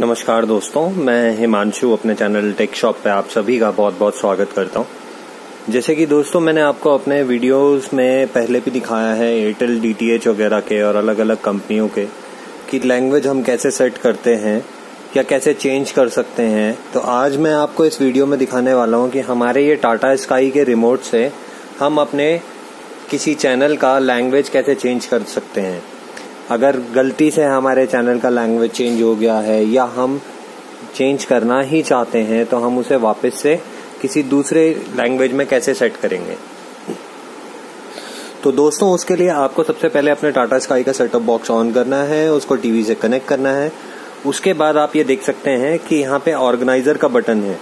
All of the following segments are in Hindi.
नमस्कार दोस्तों, मैं हिमांशु अपने चैनल टेक शॉप पे आप सभी का बहुत बहुत स्वागत करता हूँ। जैसे कि दोस्तों, मैंने आपको अपने वीडियोस में पहले भी दिखाया है एयरटेल डीटीएच वगैरह के और अलग अलग कंपनियों के, कि लैंग्वेज हम कैसे सेट करते हैं, या कैसे चेंज कर सकते हैं। तो आज मैं आपको इस वीडियो में दिखाने वाला हूँ कि हमारे ये टाटा स्काई के रिमोट से हम अपने किसी चैनल का लैंग्वेज कैसे चेंज कर सकते हैं। अगर गलती से हमारे चैनल का लैंग्वेज चेंज हो गया है या हम चेंज करना ही चाहते हैं तो हम उसे वापस से किसी दूसरे लैंग्वेज में कैसे सेट करेंगे? तो दोस्तों, उसके लिए आपको सबसे पहले अपने टाटा स्काई का सेटअप बॉक्स ऑन करना है, उसको टीवी से कनेक्ट करना है। उसके बाद आप ये देख सकते हैं कि यहाँ पे ऑर्गेनाइजर का बटन है।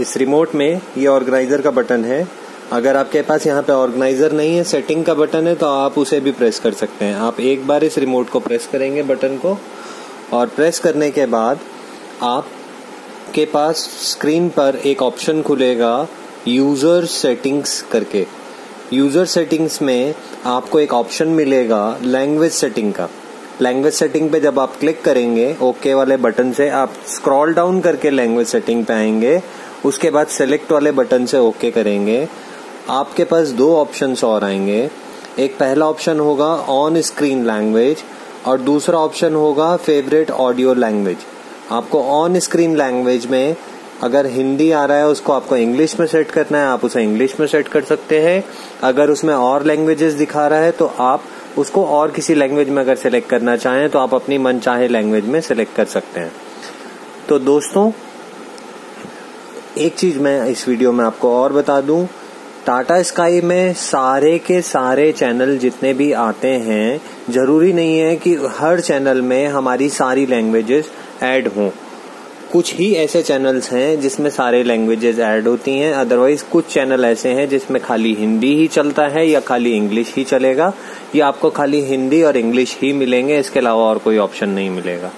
इस रिमोट में ये ऑर्गेनाइजर का बटन है। अगर आपके पास यहाँ पे ऑर्गेनाइजर नहीं है, सेटिंग का बटन है तो आप उसे भी प्रेस कर सकते हैं। आप एक बार इस रिमोट को प्रेस करेंगे बटन को, और प्रेस करने के बाद आप के पास स्क्रीन पर एक ऑप्शन खुलेगा यूज़र सेटिंग्स करके। यूज़र सेटिंग्स में आपको एक ऑप्शन मिलेगा लैंग्वेज सेटिंग का। लैंग्वेज सेटिंग पे जब आप क्लिक करेंगे ओके वाले बटन से आप स्क्रॉल डाउन करके लैंग्वेज सेटिंग पे आएँगे, उसके बाद सेलेक्ट वाले बटन से ओके करेंगे। आपके पास दो ऑप्शंस और आएँगे। एक पहला ऑप्शन होगा ऑन स्क्रीन लैंग्वेज और दूसरा ऑप्शन होगा फेवरेट ऑडियो लैंग्वेज आपको ऑन स्क्रीन लैंग्वेज में अगर हिंदी आ रहा है, उसको आपको इंग्लिश में सेट करना है, आप उसे इंग्लिश में सेट कर सकते हैं। अगर उसमें और लैंग्वेजेस दिखा रहा है तो आप उसको और किसी लैंग्वेज में अगर सेलेक्ट करना चाहें तो आप अपनी मन चाहे लैंग्वेज में सेलेक्ट कर सकते हैं। तो दोस्तों, एक चीज़ मैं इस वीडियो में आपको और बता दूँ। टाटा स्काई में सारे के सारे चैनल जितने भी आते हैं, ज़रूरी नहीं है कि हर चैनल में हमारी सारी लैंग्वेजेस ऐड हों। कुछ ही ऐसे चैनल्स हैं जिसमें सारे लैंग्वेजेस ऐड होती हैं अदरवाइज़ कुछ चैनल ऐसे हैं जिसमें खाली हिंदी ही चलता है या खाली इंग्लिश ही चलेगा, या आपको खाली हिंदी और इंग्लिश ही मिलेंगे, इसके अलावा और कोई ऑप्शन नहीं मिलेगा।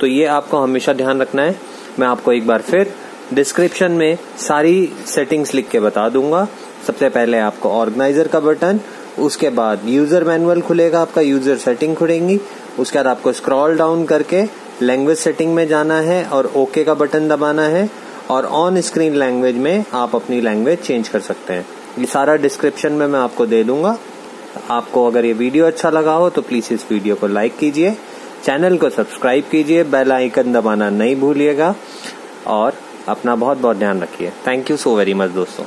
तो ये आपको हमेशा ध्यान रखना है। मैं आपको एक बार फिर डिस्क्रिप्शन में सारी सेटिंग्स लिख के बता दूँगा। सबसे पहले आपको ऑर्गेनाइजर का बटन, उसके बाद यूज़र मैनुअल खुलेगा, आपका यूज़र सेटिंग खुलेंगी, उसके बाद आपको स्क्रॉल डाउन करके लैंग्वेज सेटिंग में जाना है और ओके okay का बटन दबाना है और ऑन स्क्रीन लैंग्वेज में आप अपनी लैंग्वेज चेंज कर सकते हैं। ये सारा डिस्क्रिप्शन में मैं आपको दे दूँगा। आपको अगर ये वीडियो अच्छा लगा हो तो प्लीज़ इस वीडियो को लाइक कीजिए चैनल को सब्सक्राइब कीजिए बेल आइकन दबाना नहीं भूलिएगा और अपना बहुत बहुत ध्यान रखिए। Thank you so very much दोस्तों।